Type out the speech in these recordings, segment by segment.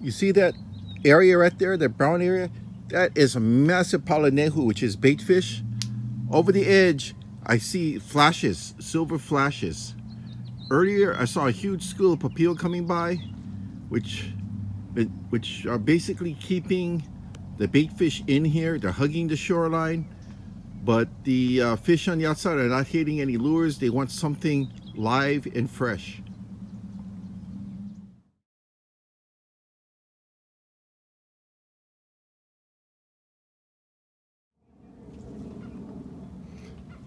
You see that area right there, that brown area? That is a massive palanehu, which is bait fish. Over the edge, I see flashes, silver flashes. Earlier, I saw a huge school of papio coming by, which, which are basically keeping the bait fish in here. They're hugging the shoreline, but the uh, fish on the outside are not hitting any lures. They want something live and fresh.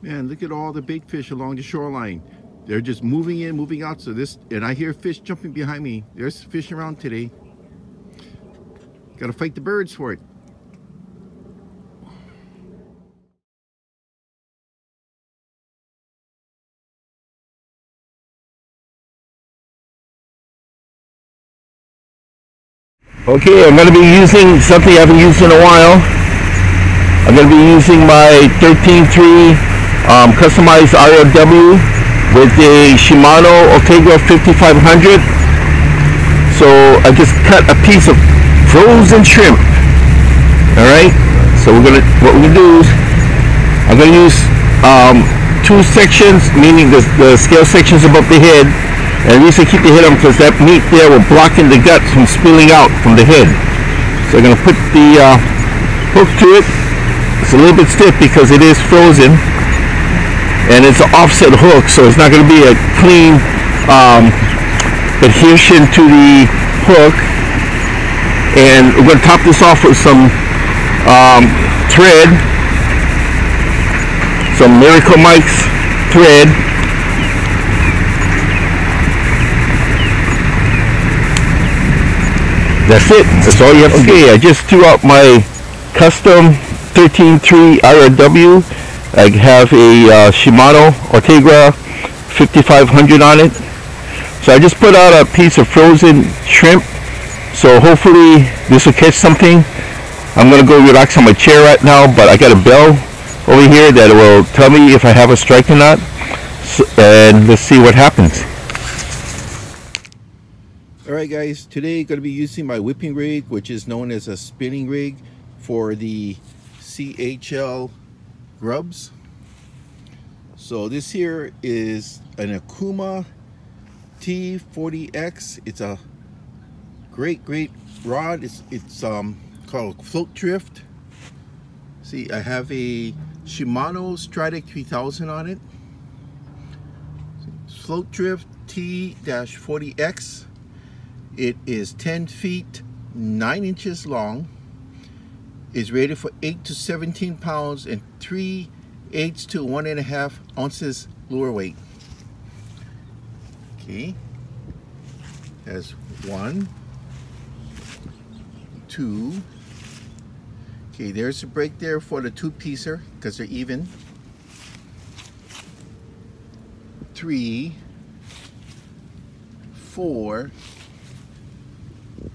Man, look at all the bait fish along the shoreline. They're just moving in, moving out. So this, and I hear fish jumping behind me. There's fish around today. Got to fight the birds for it. Okay, I'm going to be using something I haven't used in a while. I'm going to be using my 13.3 um, customized IRW with a Shimano Ultegra 5500 so I just cut a piece of frozen shrimp. All right so we're gonna what we're gonna do is I'm gonna use um, two sections meaning the, the scale sections above the head. And the reason I keep the head on because that meat there will block in the guts from spilling out from the head. So I'm gonna put the uh, hook to it. It's a little bit stiff because it is frozen and it's an offset hook so it's not going to be a clean um, adhesion to the hook. And we're going to top this off with some um, thread. Some Miracle Mike's thread. That's it. That's all you have to okay. I just threw out my custom 13.3 RW I have a uh, Shimano Ultegra 5500 on it. So I just put out a piece of frozen shrimp. So hopefully this will catch something. I'm to go relax on my chair right now, but I got a bell over here that will tell me if I have a strike or not. So, and let's see what happens. Alright guys, today I'm going to be using my whipping rig, which is known as a spinning rig for the CHL grubs. So this here is an Okuma T40X. It's a great, great rod. It's, it's um, called Float Drift. See, I have a Shimano Stradic 3000 on it. Float Drift T-40X. It is 10 feet, 9 inches long is rated for 8 to 17 pounds and 3 eighths to 1.5 ounces lure weight. Okay. Has one, two. Okay, there's a break there for the two piecer because they're even. Three, four,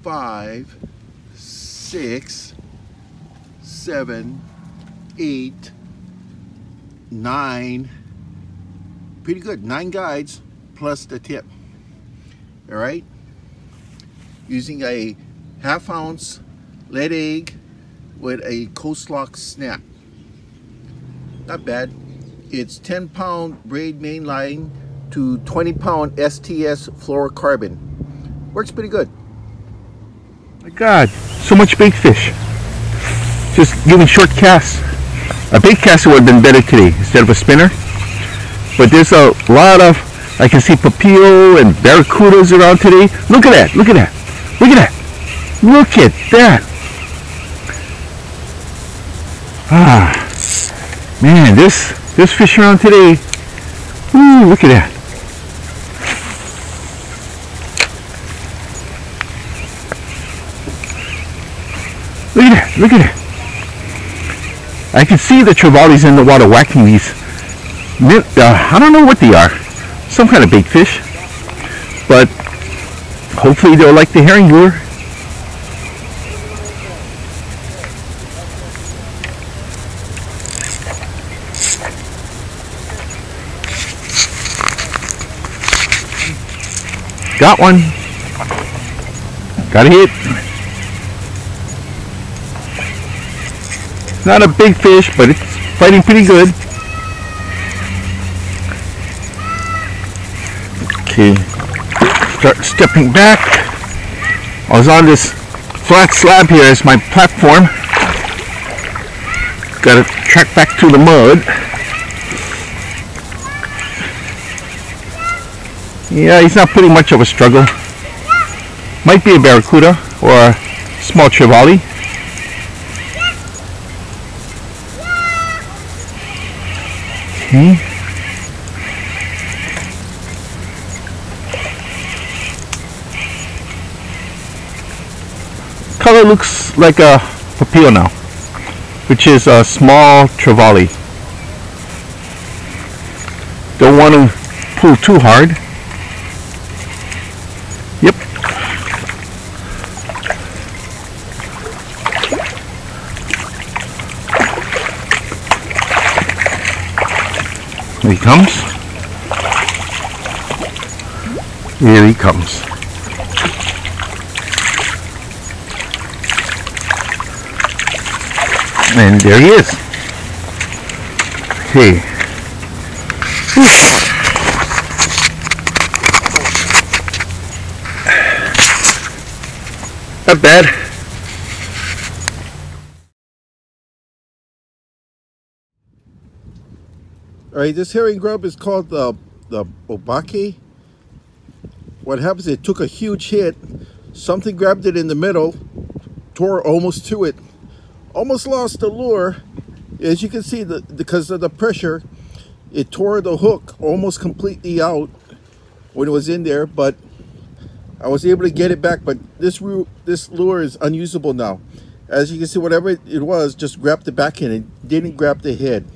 five, six, seven, eight, nine, pretty good, nine guides plus the tip. All right, using a half ounce lead egg with a Coast Lock snap. Not bad. It's 10 pound braid main line to 20 pound STS fluorocarbon. Works pretty good. My God, so much big fish just giving short casts. A big cast would have been better today instead of a spinner. But there's a lot of, I can see papio and barracudas around today. Look at that, look at that, look at that, look at that. Ah, man, this, this fish around today, ooh, look at that. Look at that, look at that. I can see the trevallies in the water whacking these. Uh, I don't know what they are. Some kind of big fish. But hopefully they'll like the herring lure. Got one. Got a hit. Not a big fish, but it's fighting pretty good. Okay, start stepping back. I was on this flat slab here as my platform. Got to track back to the mud. Yeah, he's not putting much of a struggle. Might be a barracuda or a small trevally. Okay. Color looks like a papio now, which is a small trevally. Don't want to pull too hard. Here he comes. Here he comes. And there he is. Hey. Not bad. All right, this herring grub is called the the obake. What happens? It took a huge hit. Something grabbed it in the middle, tore almost to it, almost lost the lure. As you can see, the because of the pressure, it tore the hook almost completely out when it was in there. But I was able to get it back. But this this lure is unusable now. As you can see, whatever it was, just grabbed the back end. It didn't grab the head.